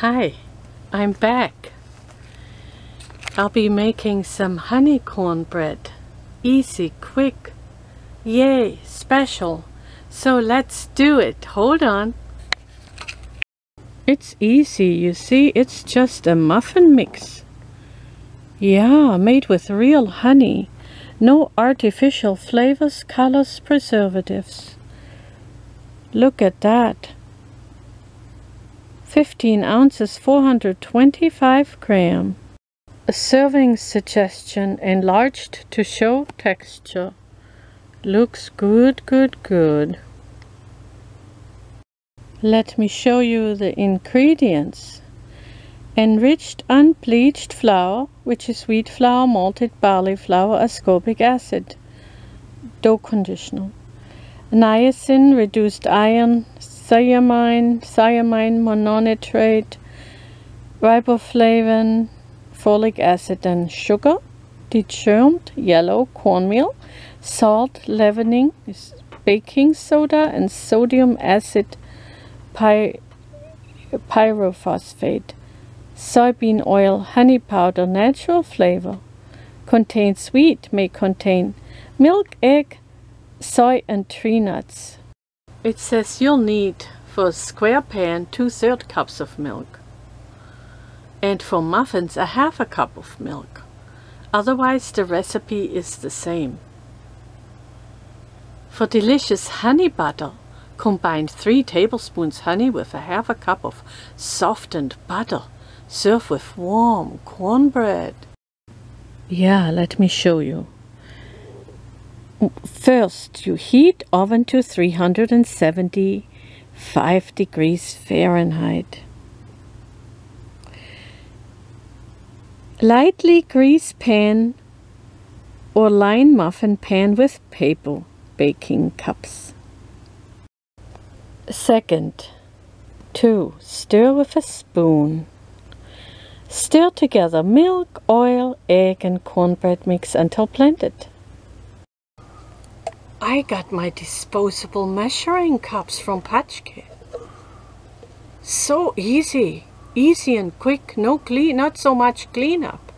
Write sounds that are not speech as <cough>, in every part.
Hi, I'm back. I'll be making some honey cornbread. Easy, quick. Yay, special. So let's do it. Hold on. It's easy, you see, it's just a muffin mix. Yeah, made with real honey. No artificial flavors, colors, preservatives. Look at that. 15 ounces, 425 gram. A serving suggestion enlarged to show texture. Looks good, good, good. Let me show you the ingredients. Enriched unbleached flour, which is wheat flour, malted barley flour, ascorbic acid. Dough conditioner. Niacin, reduced iron, thiamine, thiamine mononitrate, riboflavin, folic acid and sugar, degermed yellow cornmeal, salt, leavening, baking soda and sodium acid py pyrophosphate, soybean oil, honey powder, natural flavor, contains wheat, may contain milk, egg, soy and tree nuts. It says you'll need for a square pan two-third cups of milk and for muffins a half a cup of milk. Otherwise the recipe is the same. For delicious honey butter, combine 3 tablespoons honey with a half a cup of softened butter. Serve with warm cornbread. Yeah, let me show you. First, you heat oven to 375 degrees Fahrenheit. Lightly grease pan or line muffin pan with paper baking cups. Second, 2. Stir with a spoon. Stir together milk, oil, egg and cornbread mix until blended. I got my disposable measuring cups from Paczki. So easy, easy and quick, no clean, not so much cleanup.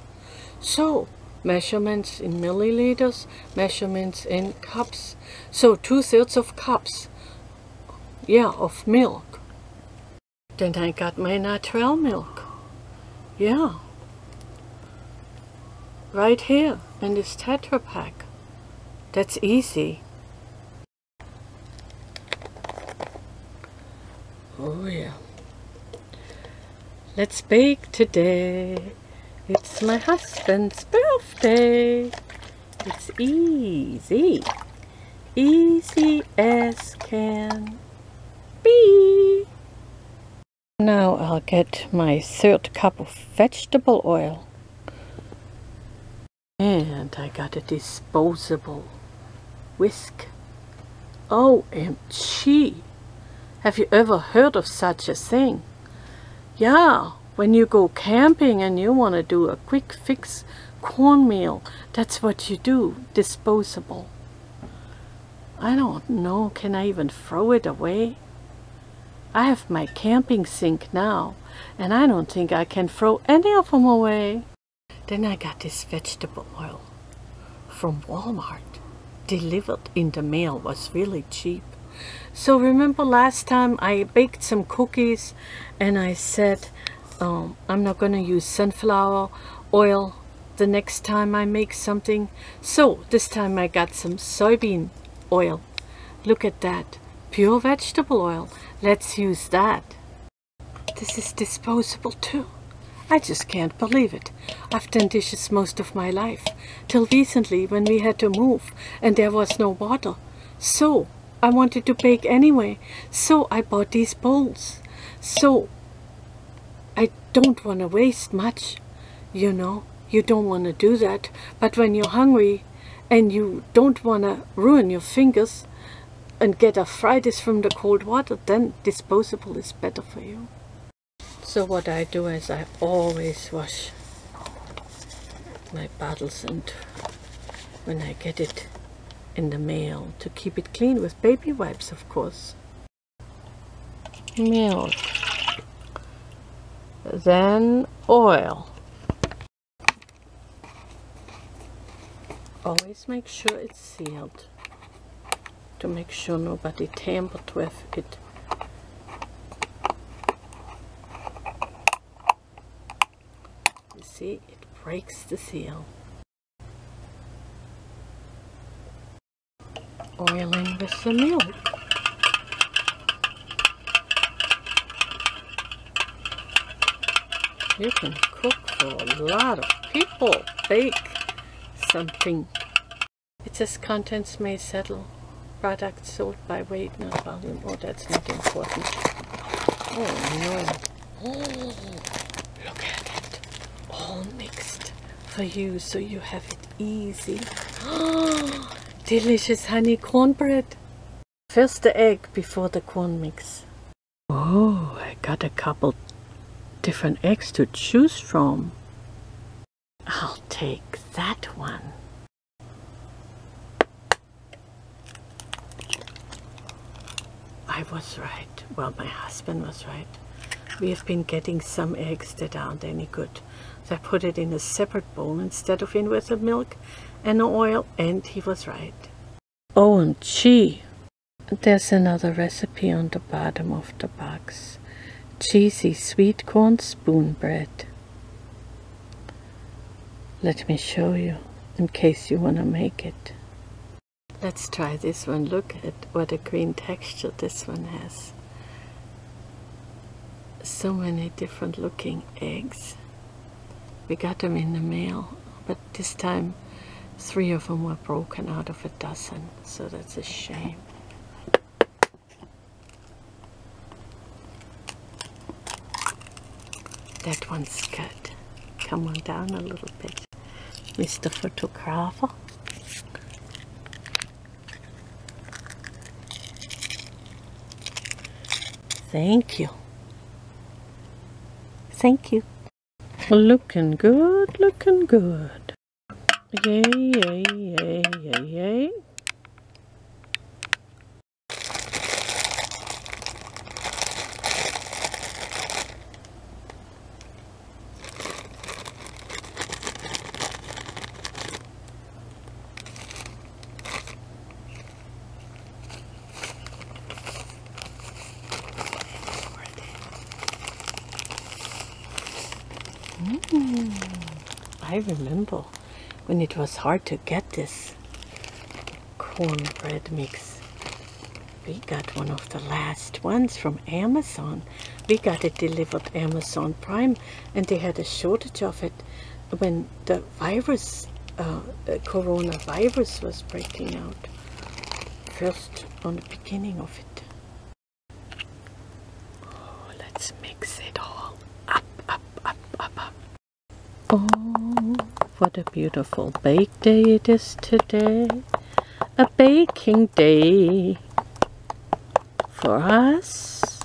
So, measurements in milliliters, measurements in cups. So two thirds of cups, yeah, of milk. Then I got my natural milk. Yeah. Right here in this Tetra Pak. That's easy. Oh yeah. Let's bake today. It's my husband's birthday. It's easy. Easy as can be. Now I'll get my third cup of vegetable oil. And I got a disposable whisk. Oh, OMG! Have you ever heard of such a thing? Yeah, when you go camping and you want to do a quick fix cornmeal, that's what you do, disposable. I don't know, can I even throw it away? I have my camping sink now, and I don't think I can throw any of them away. Then I got this vegetable oil from Walmart. Delivered in the mail was really cheap. So remember last time I baked some cookies and I said um, I'm not going to use sunflower oil the next time I make something. So this time I got some soybean oil. Look at that. Pure vegetable oil. Let's use that. This is disposable too. I just can't believe it. I've done dishes most of my life. Till recently when we had to move and there was no water. So I wanted to bake anyway, so I bought these bowls. So I don't want to waste much, you know. You don't want to do that, but when you're hungry and you don't want to ruin your fingers and get arthritis from the cold water, then disposable is better for you. So what I do is I always wash my bottles and when I get it in the mail to keep it clean with baby wipes, of course. Milk. then oil. Always make sure it's sealed to make sure nobody tampered with it. You see, it breaks the seal. Oiling with the milk. You can cook for a lot of people. Bake something. It says contents may settle. Products sold by weight, not volume. Oh, that's not important. Oh no. Oh, look at it. All mixed for you so you have it easy. <gasps> Oh, Delicious honey cornbread. First the egg before the corn mix. Oh, I got a couple different eggs to choose from. I'll take that one. I was right. Well, my husband was right. We have been getting some eggs that aren't any good. So I put it in a separate bowl instead of in with the milk and the oil, and he was right. Oh, OMG! There's another recipe on the bottom of the box cheesy sweet corn spoon bread. Let me show you in case you want to make it. Let's try this one. Look at what a green texture this one has. So many different looking eggs. We got them in the mail, but this time three of them were broken out of a dozen, so that's a shame. That one's good. Come on down a little bit, Mr. Photographer. Thank you. Thank you. Looking good, looking good. Yay, yay, yay, yay, yay. Hmm, I remember when it was hard to get this cornbread mix. We got one of the last ones from Amazon. We got it delivered Amazon Prime and they had a shortage of it when the virus, uh, coronavirus was breaking out. First on the beginning of it. Oh, let's mix it all up, up, up, up, up. Oh, what a beautiful bake day it is today. A baking day. For us,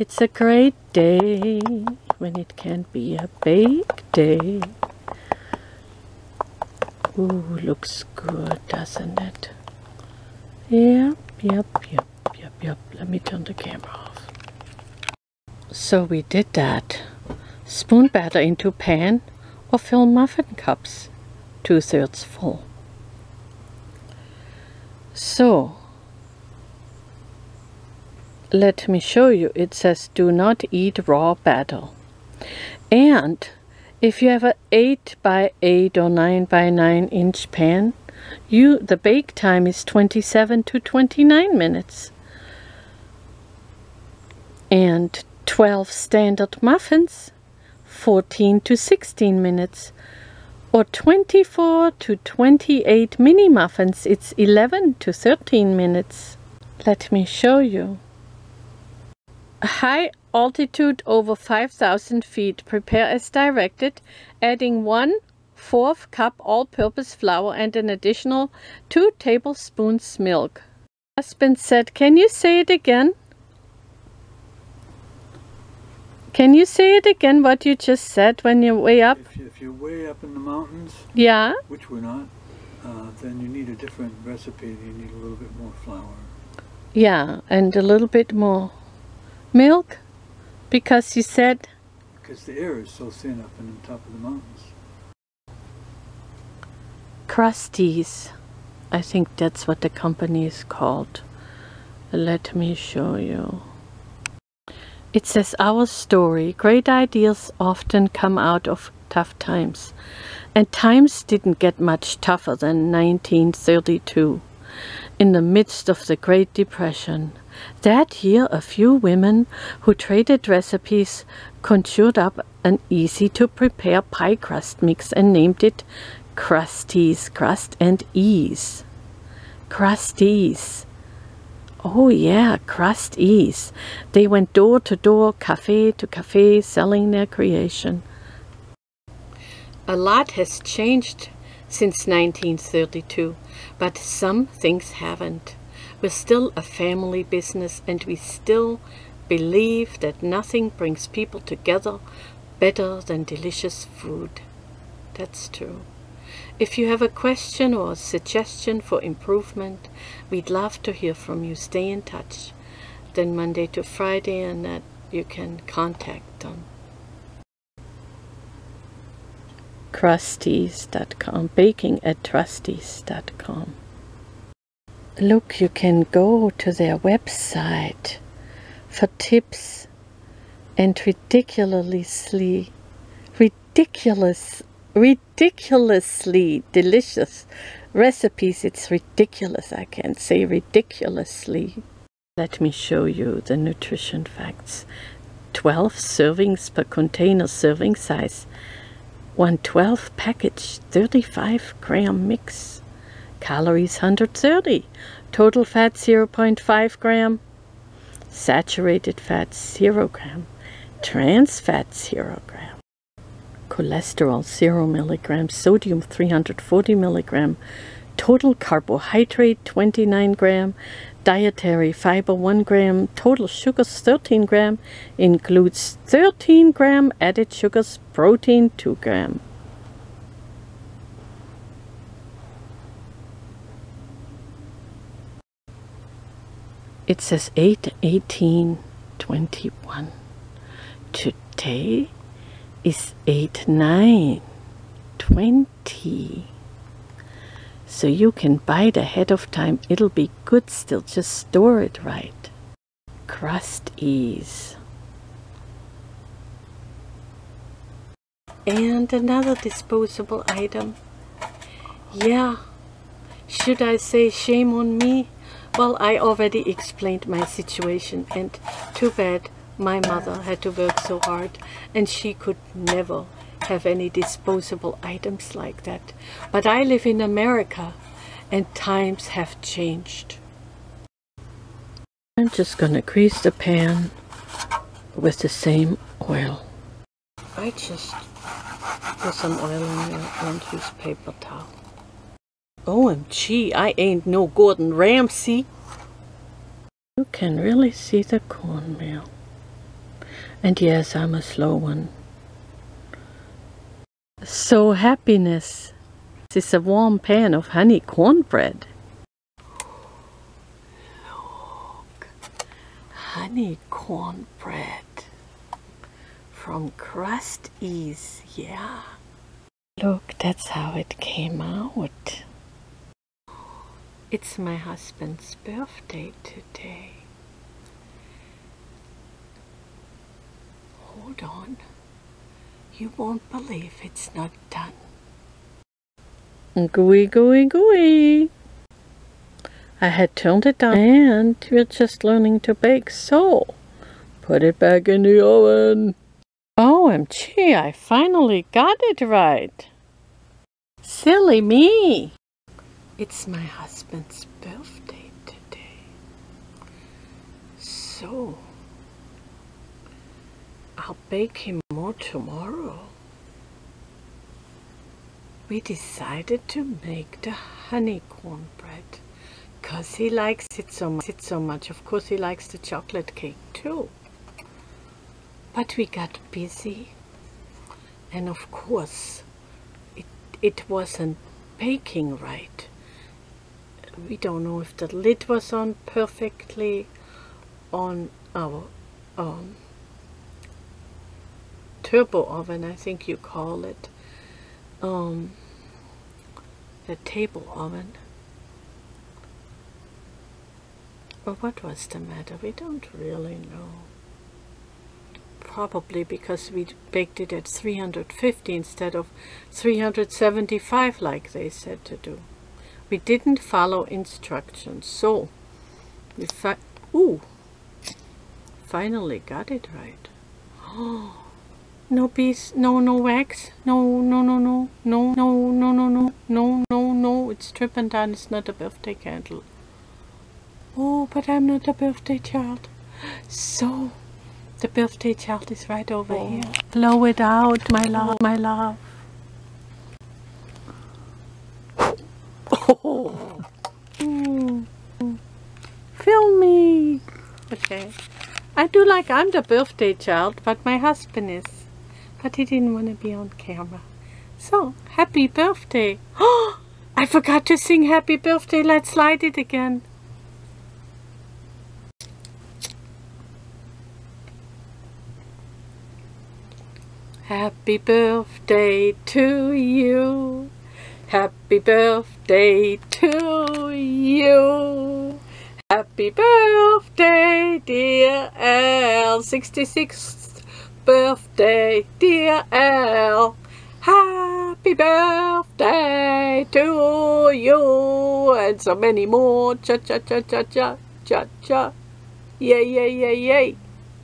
it's a great day when it can be a bake day. Ooh, looks good, doesn't it? Yep, yep, yep, yep, yep. Let me turn the camera off. So we did that. Spoon batter into pan or fill muffin cups, two thirds full. So, let me show you. It says do not eat raw batter. And if you have an 8 by 8 or 9 by 9 inch pan, you the bake time is 27 to 29 minutes. And 12 standard muffins 14 to 16 minutes or 24 to 28 mini muffins it's 11 to 13 minutes. Let me show you. High altitude over 5000 feet. Prepare as directed. Adding one fourth cup all-purpose flour and an additional two tablespoons milk. Husband said. Can you say it again Can you say it again, what you just said when you're way up? If, you, if you're way up in the mountains, yeah, which we're not, uh, then you need a different recipe. You need a little bit more flour. Yeah, and a little bit more milk, because you said... because the air is so thin up in the top of the mountains. Krusteaz. I think that's what the company is called. Let me show you. It says our story. Great ideas often come out of tough times. And times didn't get much tougher than 1932. In the midst of the Great Depression, that year a few women who traded recipes conjured up an easy to prepare pie crust mix and named it Krusteaz, Crust and Ease. Krusteaz. Oh yeah, Krusteaz. They went door to door, cafe to cafe, selling their creation. A lot has changed since 1932, but some things haven't. We're still a family business and we still believe that nothing brings people together better than delicious food. That's true. If you have a question or a suggestion for improvement, we'd love to hear from you. Stay in touch. Then Monday to Friday and that you can contact them. Krusteaz.com, baking at krusteaz.com. Look, you can go to their website for tips and ridiculously, ridiculous ridiculously delicious recipes. It's ridiculous. I can't say ridiculously. Let me show you the nutrition facts. 12 servings per container serving size. 112 package 35 gram mix. Calories 130. Total fat 0.5 gram. Saturated fat 0 gram. Trans fat 0 gram cholesterol 0 milligram, sodium 340 milligram, total carbohydrate 29 gram, dietary fiber 1 gram, total sugars 13 gram, includes 13 gram added sugars, protein 2 gram. It says 8 18 21. Today is 8, 9, 20. So you can buy it ahead of time. It'll be good still. Just store it right. Krusteaz. And another disposable item. Yeah. Should I say shame on me? Well, I already explained my situation and too bad my mother had to work so hard and she could never have any disposable items like that. But I live in America and times have changed. I'm just gonna grease the pan with the same oil. I just put some oil on there oh, and use paper towel. OMG, I ain't no Gordon Ramsay. You can really see the cornmeal. And yes, I'm a slow one. So happiness is a warm pan of honey cornbread. Look, honey cornbread from crust ease, yeah. Look, that's how it came out. It's my husband's birthday today. Hold on. You won't believe it's not done. Gooey, gooey, gooey. I had turned it down and we're just learning to bake, so put it back in the oven. OMG, I finally got it right. Silly me. It's my husband's birthday today. So, I'll bake him more tomorrow. We decided to make the honey cornbread because he likes it so much. It so much. Of course, he likes the chocolate cake too. But we got busy, and of course, it it wasn't baking right. We don't know if the lid was on perfectly on our um, turbo oven, I think you call it. Um, table oven. Or what was the matter? We don't really know. Probably because we baked it at 350 instead of 375 like they said to do. We didn't follow instructions, so we fi ooh, finally got it right. <gasps> Oh, no bees, no, no wax, no, no, no, no, no, no, no, no, no, no, no, no, it's Turpentine, it's not a birthday candle. Oh, but I'm not a birthday child. So, the birthday child is right over oh. here. Blow it out, my love, my love. Oh. Mm. Film me. Okay. I do like I'm the birthday child, but my husband is but he didn't want to be on camera. So, happy birthday! Oh, <gasps> I forgot to sing happy birthday. Let's light it again. Happy birthday to you. Happy birthday to you. Happy birthday, dear L66 birthday, dear Al. Happy birthday to you. And so many more. Cha cha cha cha cha cha cha. Yay, yay, yay, yay.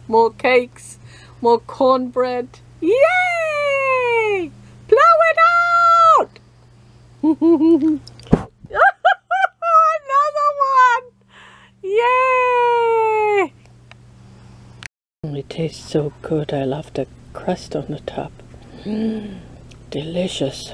More cakes, more cornbread. Yay! Blow it out! <laughs> Another one! Yay! It tastes so good. I love the crust on the top. Mm, delicious.